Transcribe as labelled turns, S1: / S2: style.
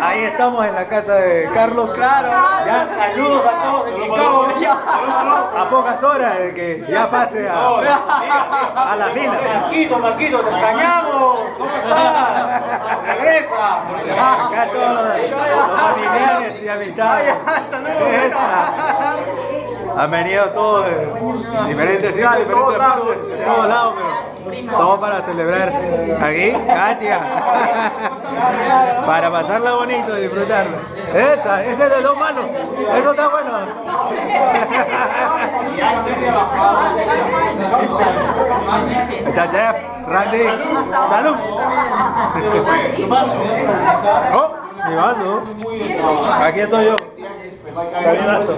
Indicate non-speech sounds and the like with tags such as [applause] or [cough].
S1: Ahí estamos en la casa de Carlos.
S2: Claro.
S1: Ya
S3: Saludos a todos de Chicago.
S1: a pocas horas de que ya pase a, a la fila.
S3: Marquito, Marquito, te extrañamos. ¿Cómo estás? Regresa.
S1: Acá todos los, los familiares y amistades. Hecha. Han venido todos de diferentes sitios, diferentes partes, de todos lados, pero todo para celebrar aquí, Katia. [laughs] Para pasarla bonito y disfrutarla. Hecha, ese es de dos manos. Eso está bueno. [laughs] Está Jeff, Randy. Salud. Oh, mi vaso. Aquí estoy yo. Mi vaso.